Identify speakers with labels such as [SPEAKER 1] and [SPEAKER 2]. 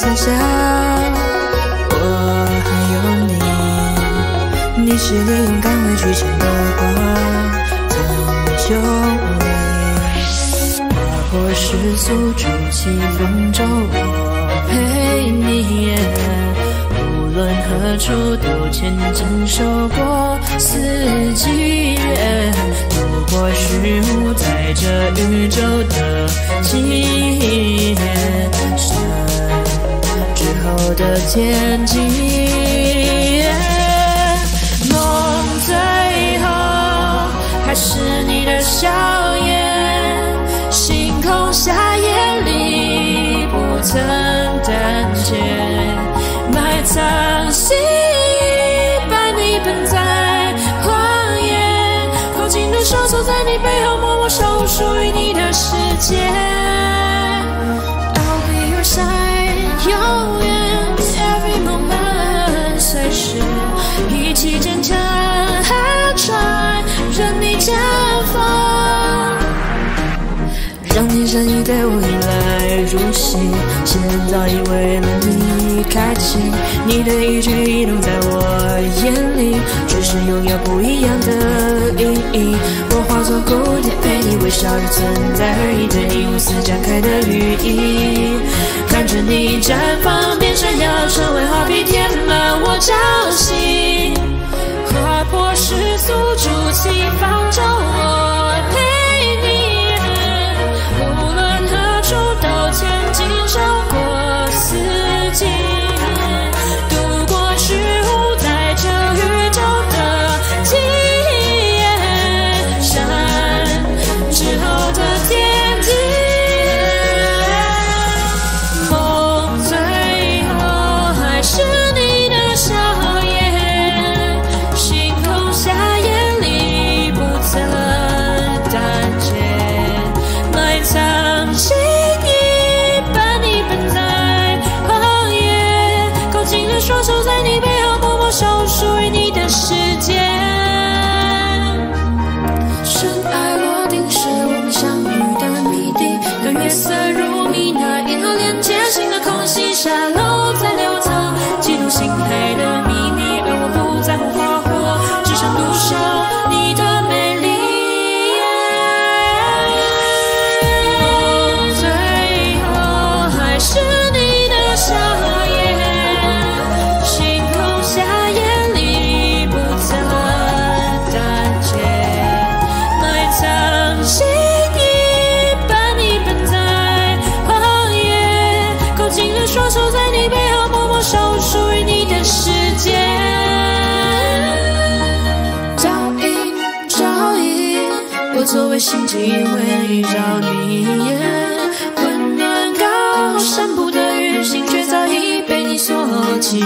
[SPEAKER 1] 伞下，我还有你。你是烈勇敢，畏惧的光，拯救你。划破世俗，乘起风舟，我陪你。无论何处，都曾经手过四季。不过虚无，在这宇宙的。天际入戏，心早已为了你开启。你的一举一动在我眼里，只是拥有不一样的意义。我化作蝴蝶陪你微笑着存在而已，对你无私展开的羽翼。看着你绽放变闪耀，成为画笔填满我掌心。划破世俗，筑起方舟，need 所谓星际围绕你。温暖高山不得雨，心却早已被你锁起。